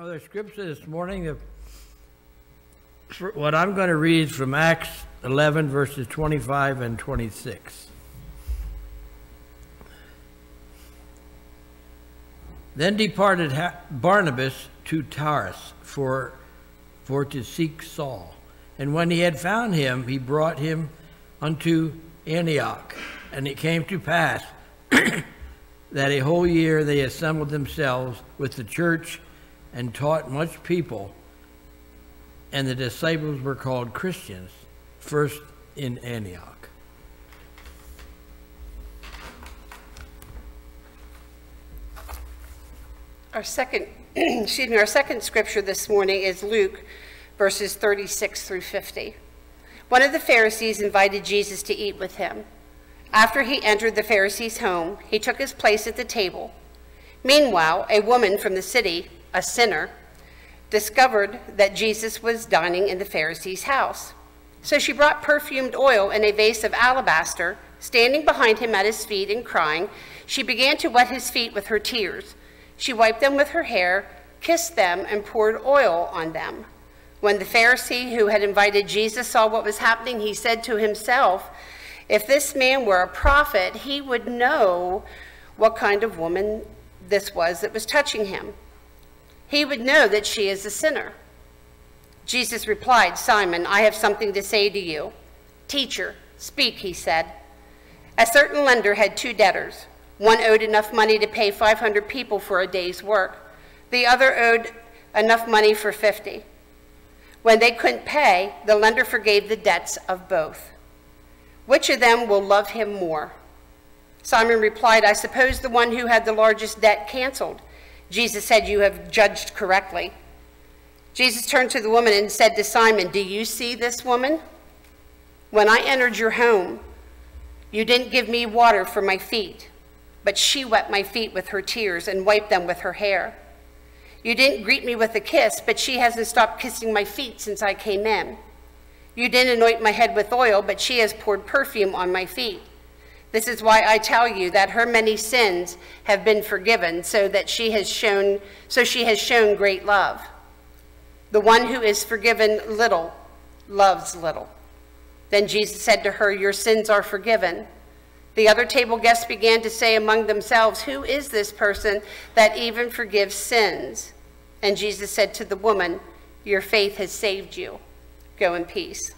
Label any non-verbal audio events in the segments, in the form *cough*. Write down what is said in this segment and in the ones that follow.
Our scripture this morning, what I'm going to read from Acts 11, verses 25 and 26. Then departed Barnabas to Tarsus for, for to seek Saul. And when he had found him, he brought him unto Antioch. And it came to pass *clears throat* that a whole year they assembled themselves with the church and taught much people. And the disciples were called Christians, first in Antioch. Our second, *clears throat* excuse me, our second scripture this morning is Luke verses 36 through 50. One of the Pharisees invited Jesus to eat with him. After he entered the Pharisee's home, he took his place at the table. Meanwhile, a woman from the city, a sinner, discovered that Jesus was dining in the Pharisee's house. So she brought perfumed oil in a vase of alabaster, standing behind him at his feet and crying. She began to wet his feet with her tears. She wiped them with her hair, kissed them, and poured oil on them. When the Pharisee who had invited Jesus saw what was happening, he said to himself, If this man were a prophet, he would know what kind of woman this was that was touching him. He would know that she is a sinner. Jesus replied, Simon, I have something to say to you. Teacher, speak, he said. A certain lender had two debtors. One owed enough money to pay 500 people for a day's work. The other owed enough money for 50. When they couldn't pay, the lender forgave the debts of both. Which of them will love him more? Simon replied, I suppose the one who had the largest debt canceled. Jesus said, You have judged correctly. Jesus turned to the woman and said to Simon, Do you see this woman? When I entered your home, you didn't give me water for my feet, but she wet my feet with her tears and wiped them with her hair. You didn't greet me with a kiss, but she hasn't stopped kissing my feet since I came in. You didn't anoint my head with oil, but she has poured perfume on my feet. This is why I tell you that her many sins have been forgiven, so that she has shown so she has shown great love. The one who is forgiven little loves little. Then Jesus said to her, Your sins are forgiven. The other table guests began to say among themselves, Who is this person that even forgives sins? And Jesus said to the woman, Your faith has saved you. Go in peace.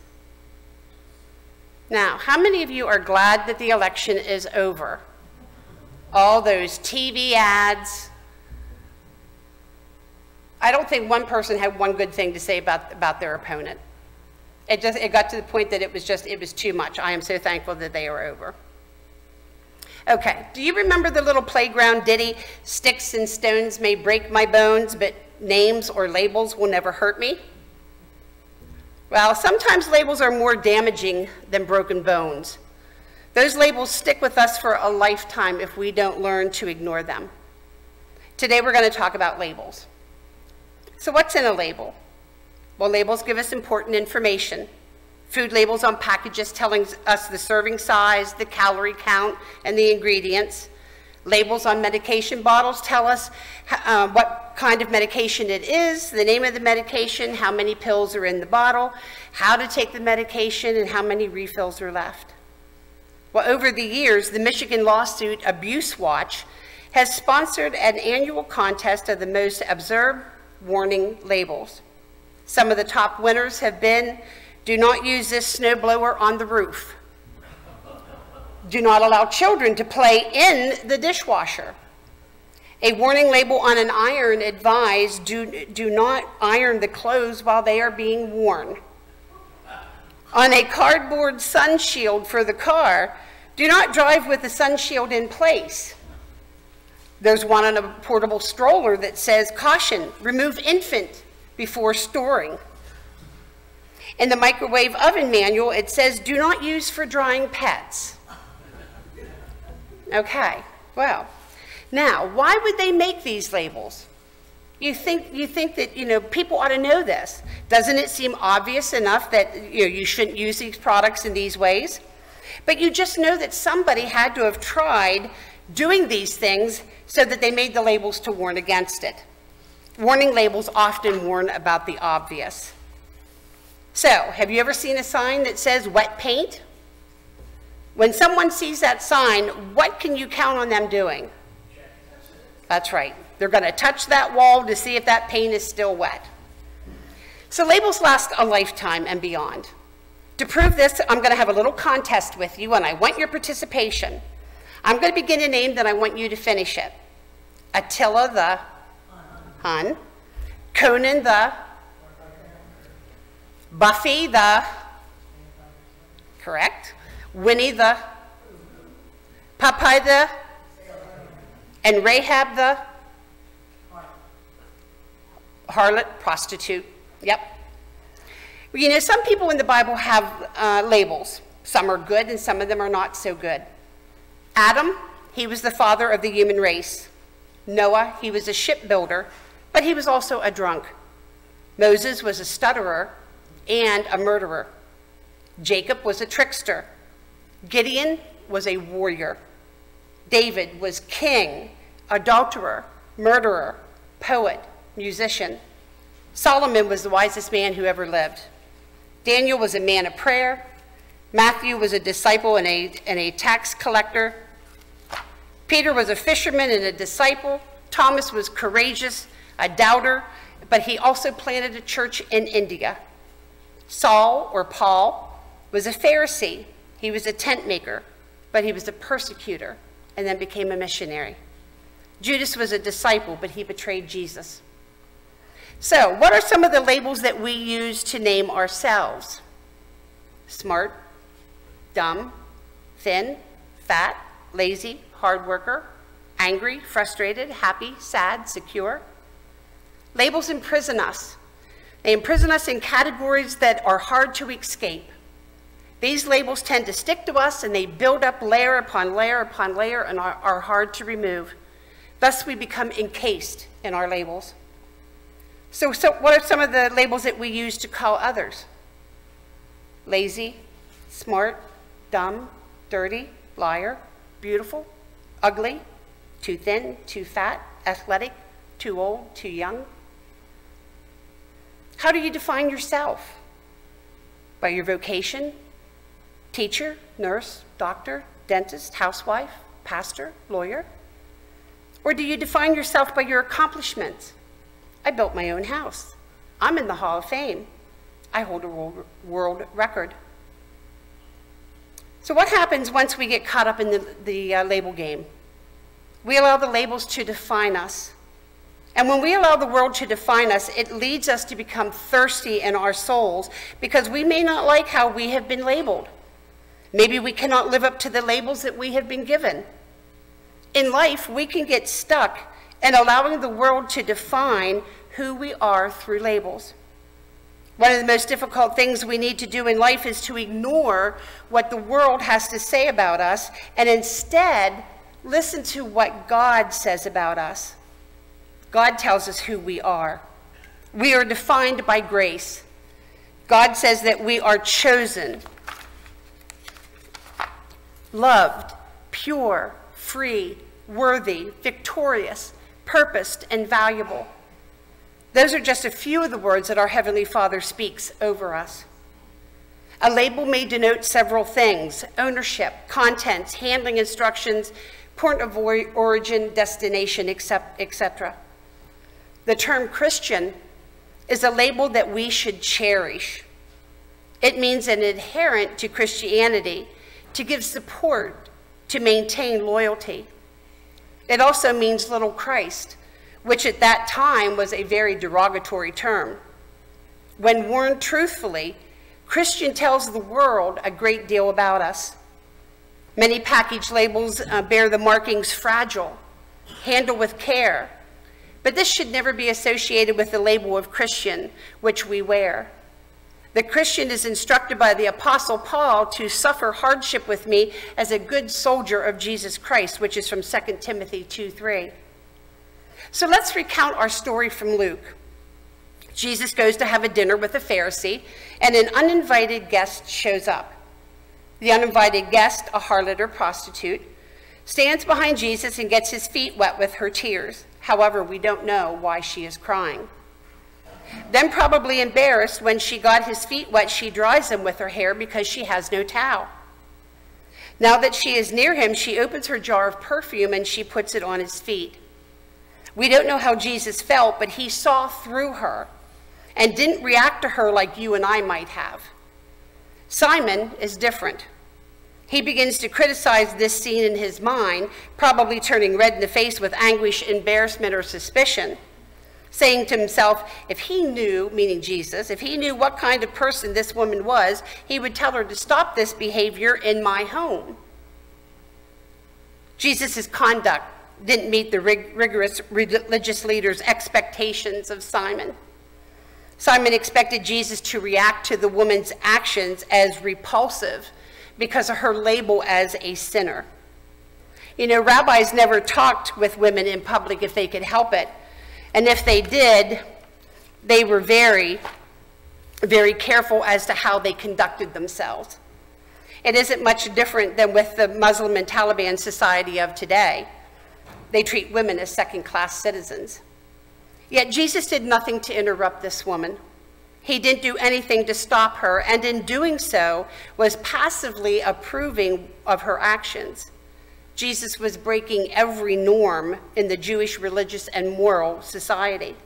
Now, how many of you are glad that the election is over? All those TV ads. I don't think one person had one good thing to say about, about their opponent. It just it got to the point that it was just it was too much. I am so thankful that they are over. Okay, do you remember the little playground ditty? Sticks and stones may break my bones, but names or labels will never hurt me. Well, sometimes labels are more damaging than broken bones. Those labels stick with us for a lifetime if we don't learn to ignore them. Today we're going to talk about labels. So what's in a label? Well, labels give us important information. Food labels on packages telling us the serving size, the calorie count, and the ingredients. Labels on medication bottles tell us uh, what kind of medication it is, the name of the medication, how many pills are in the bottle, how to take the medication, and how many refills are left. Well, over the years, the Michigan lawsuit Abuse Watch has sponsored an annual contest of the most absurd warning labels. Some of the top winners have been do not use this snowblower on the roof. Do not allow children to play in the dishwasher. A warning label on an iron advised do, do not iron the clothes while they are being worn. On a cardboard sun shield for the car, do not drive with the sun shield in place. There's one on a portable stroller that says, caution, remove infant before storing. In the microwave oven manual, it says do not use for drying pets. Okay, well, now, why would they make these labels? You think, you think that, you know, people ought to know this. Doesn't it seem obvious enough that, you know, you shouldn't use these products in these ways? But you just know that somebody had to have tried doing these things so that they made the labels to warn against it. Warning labels often warn about the obvious. So, have you ever seen a sign that says wet paint? When someone sees that sign, what can you count on them doing? That's right. They're going to touch that wall to see if that paint is still wet. So labels last a lifetime and beyond. To prove this, I'm going to have a little contest with you, and I want your participation. I'm going to begin a name, then I want you to finish it. Attila the Hun, Conan the, Buffy the, correct, Winnie the, Popeye the, and Rahab the harlot, prostitute. Yep. You know, some people in the Bible have uh, labels. Some are good and some of them are not so good. Adam, he was the father of the human race. Noah, he was a shipbuilder, but he was also a drunk. Moses was a stutterer and a murderer. Jacob was a trickster. Gideon was a warrior. David was king, adulterer, murderer, poet, musician. Solomon was the wisest man who ever lived. Daniel was a man of prayer. Matthew was a disciple and a, and a tax collector. Peter was a fisherman and a disciple. Thomas was courageous, a doubter, but he also planted a church in India. Saul, or Paul, was a Pharisee. He was a tent maker, but he was a persecutor and then became a missionary. Judas was a disciple, but he betrayed Jesus. So, what are some of the labels that we use to name ourselves? Smart, dumb, thin, fat, lazy, hard worker, angry, frustrated, happy, sad, secure. Labels imprison us. They imprison us in categories that are hard to escape. These labels tend to stick to us and they build up layer upon layer upon layer and are, are hard to remove. Thus, we become encased in our labels. So, so, what are some of the labels that we use to call others? Lazy, smart, dumb, dirty, liar, beautiful, ugly, too thin, too fat, athletic, too old, too young. How do you define yourself? By your vocation, teacher, nurse, doctor, dentist, housewife, pastor, lawyer? Or do you define yourself by your accomplishments? I built my own house. I'm in the Hall of Fame. I hold a world, record. So, what happens once we get caught up in the, the uh, label game? We allow the labels to define us. And when we allow the world to define us, it leads us to become thirsty in our souls because we may not like how we have been labeled. Maybe we cannot live up to the labels that we have been given. In life, we can get stuck in allowing the world to define who we are through labels. One of the most difficult things we need to do in life is to ignore what the world has to say about us and instead listen to what God says about us. God tells us who we are. We are defined by grace. God says that we are chosen, loved, pure, free, worthy, victorious, purposed, and valuable. Those are just a few of the words that our Heavenly Father speaks over us. A label may denote several things ownership, contents, handling instructions, point of origin, destination, etc. The term Christian is a label that we should cherish. It means an adherent to Christianity, to give support, to maintain loyalty. It also means little Christ, which at that time was a very derogatory term. When worn truthfully, Christian tells the world a great deal about us. Many package labels uh, bear the markings fragile, handle with care, but this should never be associated with the label of Christian, which we wear. The Christian is instructed by the Apostle Paul to suffer hardship with me as a good soldier of Jesus Christ, which is from 2 Timothy 2 3. So let's recount our story from Luke. Jesus goes to have a dinner with a Pharisee, and an uninvited guest shows up. The uninvited guest, a harlot or prostitute, stands behind Jesus and gets his feet wet with her tears, However, we don't know why she is crying. Then, probably embarrassed, when she got his feet wet, she dries them with her hair because she has no towel. Now that she is near him, she opens her jar of perfume and she puts it on his feet. We don't know how Jesus felt, but he saw through her and didn't react to her like you and I might have. Simon is different. He begins to criticize this scene in his mind, probably turning red in the face with anguish, embarrassment, or suspicion, saying to himself, if he knew, meaning Jesus, if he knew what kind of person this woman was, he would tell her to stop this behavior in my home. Jesus' conduct didn't meet the rig rigorous religious leaders' expectations of Simon. Simon expected Jesus to react to the woman's actions as repulsive because of her label as a sinner. You know, rabbis never talked with women in public if they could help it. And if they did, they were very, very careful as to how they conducted themselves. It isn't much different than with the Muslim and Taliban society of today. They treat women as second class citizens. Yet Jesus did nothing to interrupt this woman. He didn't do anything to stop her, and in doing so, was passively approving of her actions. Jesus was breaking every norm in the Jewish religious and moral society.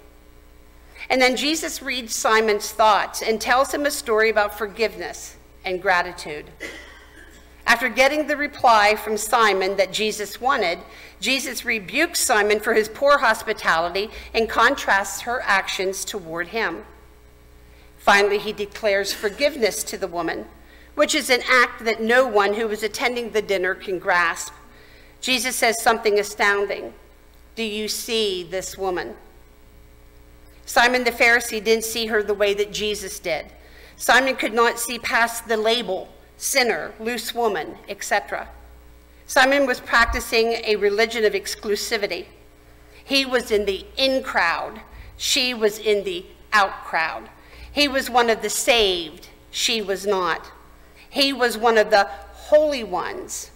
And then Jesus reads Simon's thoughts and tells him a story about forgiveness and gratitude. After getting the reply from Simon that Jesus wanted, Jesus rebukes Simon for his poor hospitality and contrasts her actions toward him. Finally, he declares forgiveness to the woman, which is an act that no one who was attending the dinner can grasp. Jesus says something astounding. Do you see this woman? Simon the Pharisee didn't see her the way that Jesus did. Simon could not see past the label, sinner, loose woman, etc. Simon was practicing a religion of exclusivity. He was in the in crowd, she was in the out crowd. He was one of the saved, she was not. He was one of the holy ones,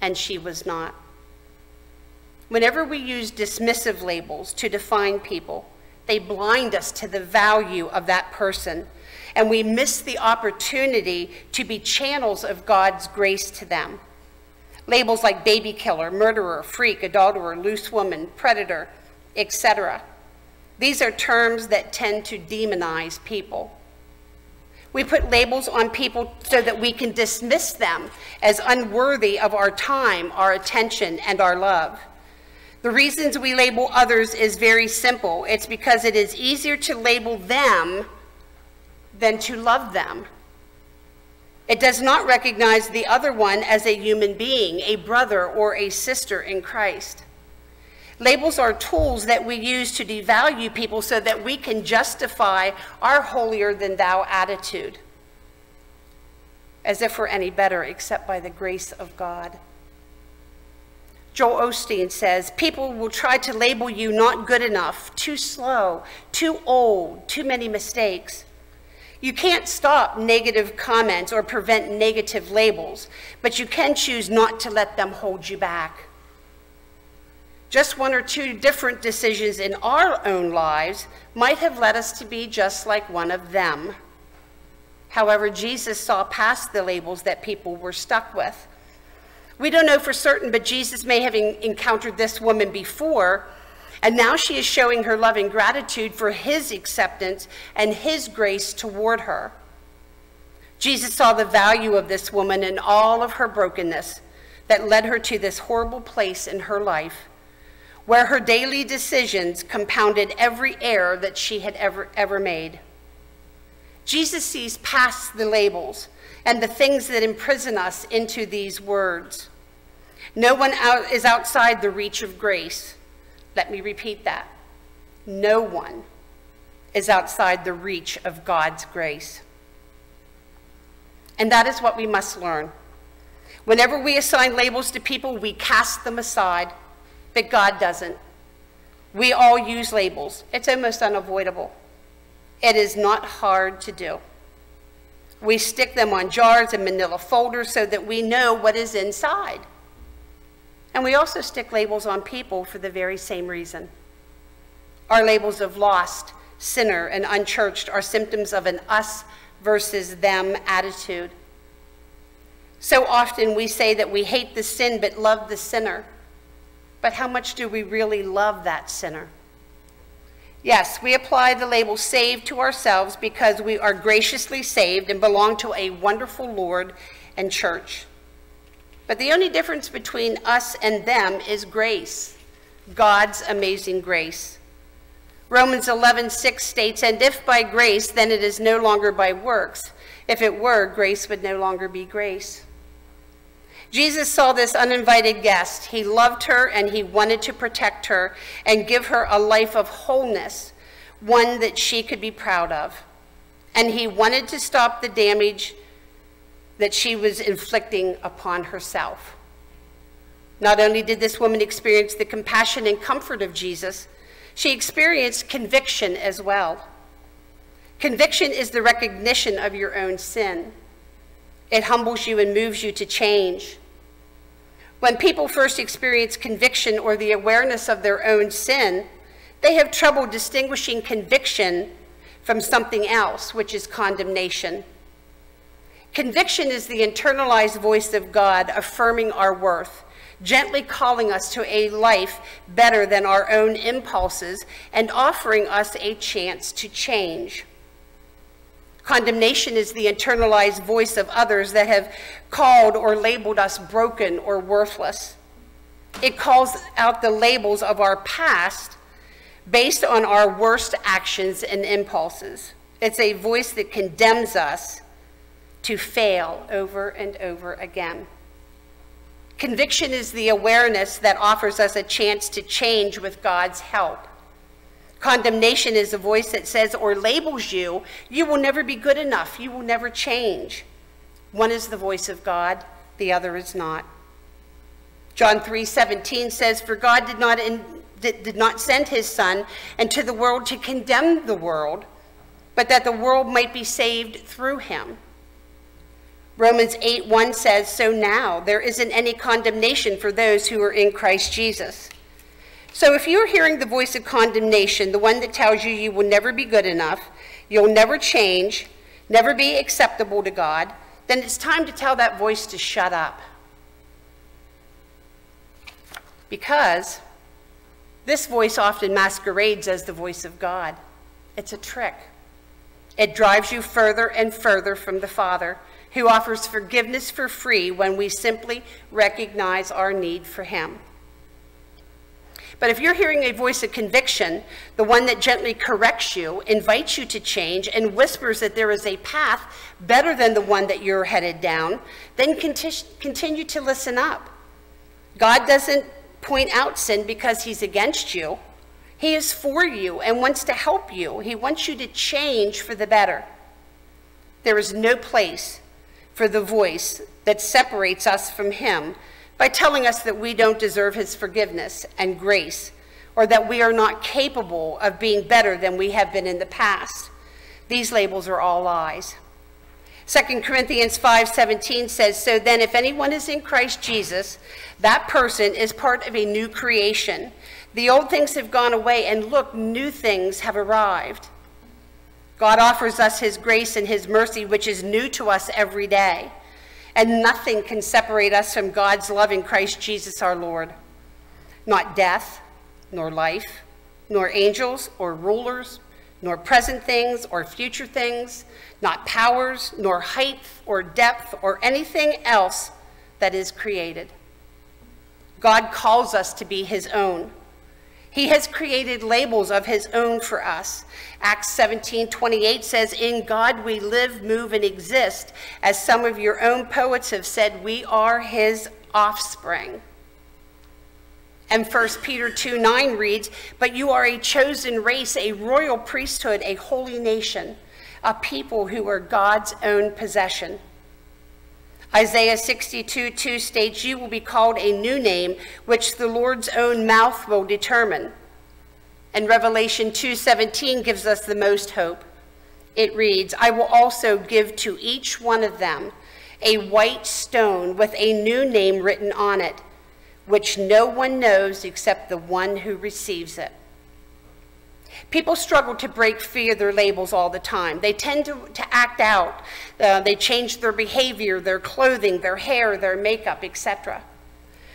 and she was not. Whenever we use dismissive labels to define people, they blind us to the value of that person, and we miss the opportunity to be channels of God's grace to them. Labels like baby killer, murderer, freak, adulterer, loose woman, predator, etc. These are terms that tend to demonize people. We put labels on people so that we can dismiss them as unworthy of our time, our attention, and our love. The reasons we label others is very simple. It's because it is easier to label them than to love them. It does not recognize the other one as a human being, a brother or a sister in Christ. Labels are tools that we use to devalue people so that we can justify our holier than thou attitude, as if we're any better except by the grace of God. Joel Osteen says, People will try to label you not good enough, too slow, too old, too many mistakes. You can't stop negative comments or prevent negative labels, but you can choose not to let them hold you back. Just one or two different decisions in our own lives might have led us to be just like one of them. However, Jesus saw past the labels that people were stuck with. We don't know for certain, but Jesus may have encountered this woman before, and now she is showing her love and gratitude for his acceptance and his grace toward her. Jesus saw the value of this woman and all of her brokenness that led her to this horrible place in her life where her daily decisions compounded every error that she had ever, ever made. Jesus sees past the labels and the things that imprison us into these words. No one out, is outside the reach of grace. Let me repeat that. No one is outside the reach of God's grace. And that is what we must learn. Whenever we assign labels to people, we cast them aside but God doesn't. We all use labels. It's almost unavoidable. It is not hard to do. We stick them on jars and manila folders so that we know what is inside. And we also stick labels on people for the very same reason. Our labels of lost, sinner, and unchurched are symptoms of an us versus them attitude. So often we say that we hate the sin but love the sinner. But how much do we really love that sinner? Yes, we apply the label saved to ourselves because we are graciously saved and belong to a wonderful Lord and church. But the only difference between us and them is grace, God's amazing grace. Romans 11:6 states, "And if by grace, then it is no longer by works. If it were, grace would no longer be grace." Jesus saw this uninvited guest. He loved her and he wanted to protect her and give her a life of wholeness, one that she could be proud of. And he wanted to stop the damage that she was inflicting upon herself. Not only did this woman experience the compassion and comfort of Jesus, she experienced conviction as well. Conviction is the recognition of your own sin. It humbles you and moves you to change. When people first experience conviction or the awareness of their own sin, they have trouble distinguishing conviction from something else, which is condemnation. Conviction is the internalized voice of God affirming our worth, gently calling us to a life better than our own impulses and offering us a chance to change. Condemnation is the internalized voice of others that have called or labeled us broken or worthless. It calls out the labels of our past based on our worst actions and impulses. It's a voice that condemns us to fail over and over again. Conviction is the awareness that offers us a chance to change with God's help. Condemnation is a voice that says or labels you, you will never be good enough, you will never change. One is the voice of God, the other is not. John 3:17 says, "For God did not in, did, not send his son into the world to condemn the world, but that the world might be saved through him." Romans 8:1 says, "So now there isn't any condemnation for those who are in Christ Jesus." So if you're hearing the voice of condemnation, the one that tells you you will never be good enough, you'll never change, never be acceptable to God, then it's time to tell that voice to shut up. Because this voice often masquerades as the voice of God. It's a trick. It drives you further and further from the Father, who offers forgiveness for free when we simply recognize our need for Him. But if you're hearing a voice of conviction, the one that gently corrects you, invites you to change, and whispers that there is a path better than the one that you're headed down, then continue to listen up. God doesn't point out sin because he's against you. He is for you and wants to help you. He wants you to change for the better. There is no place for the voice that separates us from him by telling us that we don't deserve his forgiveness and grace, or that we are not capable of being better than we have been in the past. These labels are all lies. 2 Corinthians 5:17 says, "So then if anyone is in Christ Jesus, that person is part of a new creation. The old things have gone away and look, new things have arrived." God offers us his grace and his mercy which is new to us every day and nothing can separate us from God's love in Christ Jesus our Lord. Not death, nor life, nor angels or rulers, nor present things or future things, not powers, nor height or depth or anything else that is created. God calls us to be his own. He has created labels of his own for us. Acts 17 28 says, In God we live, move, and exist. As some of your own poets have said, we are his offspring. And 1 Peter 2 9 reads, But you are a chosen race, a royal priesthood, a holy nation, a people who are God's own possession. Isaiah 62 2 states, You will be called a new name, which the Lord's own mouth will determine. And Revelation 2:17 gives us the most hope. It reads, I will also give to each one of them a white stone with a new name written on it, which no one knows except the one who receives it. People struggle to break free of their labels all the time. They tend to, to act out. Uh, they change their behavior, their clothing, their hair, their makeup, etc.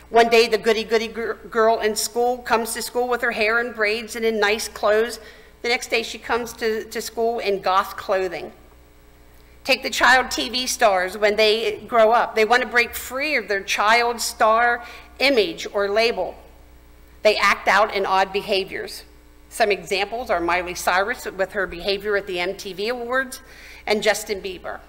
One day, the goody goody girl in school comes to school with her hair in braids and in nice clothes. The next day, she comes to, to school in goth clothing. Take the child TV stars when they grow up. They want to break free of their child star image or label. They act out in odd behaviors. Some examples are Miley Cyrus with her behavior at the MTV Awards and Justin Bieber.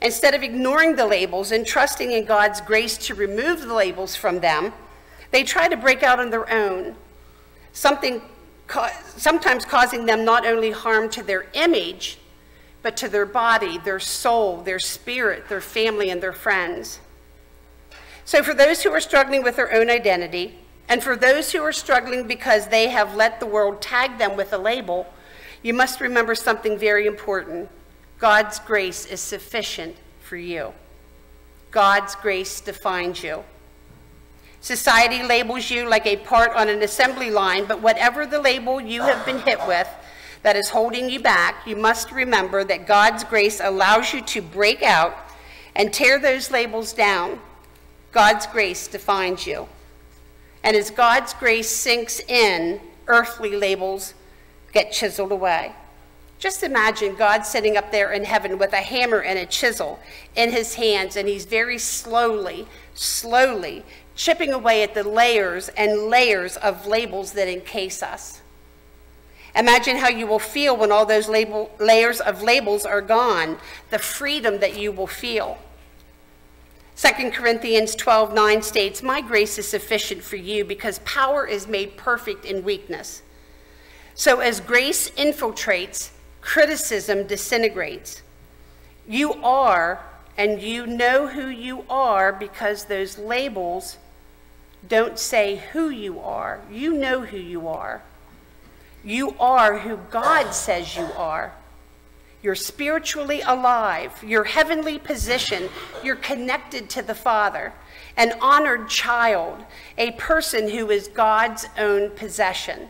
Instead of ignoring the labels and trusting in God's grace to remove the labels from them, they try to break out on their own, something sometimes causing them not only harm to their image, but to their body, their soul, their spirit, their family, and their friends. So, for those who are struggling with their own identity, and for those who are struggling because they have let the world tag them with a label, you must remember something very important. God's grace is sufficient for you. God's grace defines you. Society labels you like a part on an assembly line, but whatever the label you have been hit with that is holding you back, you must remember that God's grace allows you to break out and tear those labels down. God's grace defines you. And as God's grace sinks in, earthly labels get chiseled away. Just imagine God sitting up there in heaven with a hammer and a chisel in his hands, and he's very slowly, slowly chipping away at the layers and layers of labels that encase us. Imagine how you will feel when all those label, layers of labels are gone, the freedom that you will feel. 2 Corinthians 12 9 states, My grace is sufficient for you because power is made perfect in weakness. So, as grace infiltrates, criticism disintegrates. You are, and you know who you are because those labels don't say who you are. You know who you are. You are who God says you are. You're spiritually alive. You're heavenly position. You're connected to the Father. An honored child, a person who is God's own possession.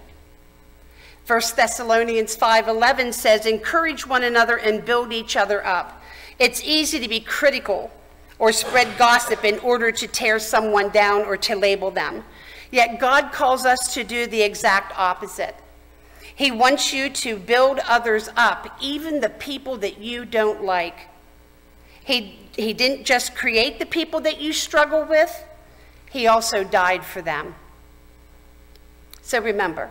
1 Thessalonians 5:11 says, "Encourage one another and build each other up." It's easy to be critical or spread gossip in order to tear someone down or to label them. Yet God calls us to do the exact opposite. He wants you to build others up, even the people that you don't like. He, he didn't just create the people that you struggle with, He also died for them. So remember,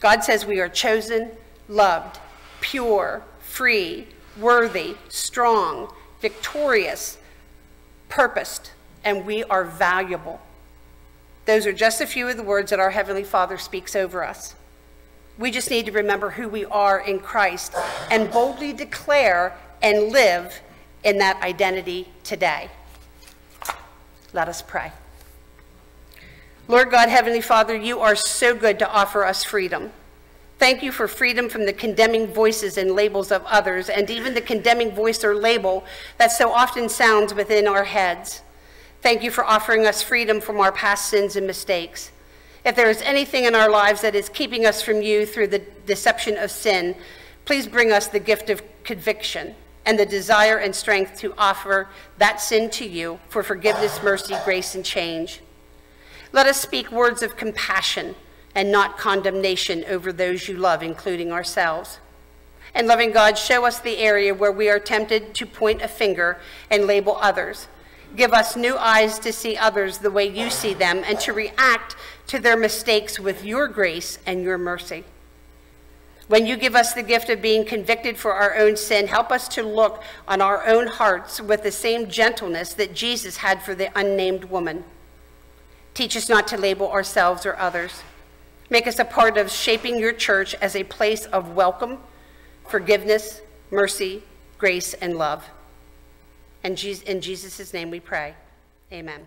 God says we are chosen, loved, pure, free, worthy, strong, victorious, purposed, and we are valuable. Those are just a few of the words that our Heavenly Father speaks over us. We just need to remember who we are in Christ and boldly declare and live in that identity today. Let us pray. Lord God, Heavenly Father, you are so good to offer us freedom. Thank you for freedom from the condemning voices and labels of others, and even the condemning voice or label that so often sounds within our heads. Thank you for offering us freedom from our past sins and mistakes. If there is anything in our lives that is keeping us from you through the deception of sin, please bring us the gift of conviction and the desire and strength to offer that sin to you for forgiveness, mercy, grace, and change. Let us speak words of compassion and not condemnation over those you love, including ourselves. And loving God, show us the area where we are tempted to point a finger and label others. Give us new eyes to see others the way you see them and to react to their mistakes with your grace and your mercy. When you give us the gift of being convicted for our own sin, help us to look on our own hearts with the same gentleness that Jesus had for the unnamed woman. Teach us not to label ourselves or others. Make us a part of shaping your church as a place of welcome, forgiveness, mercy, grace, and love. And in Jesus' name we pray. Amen.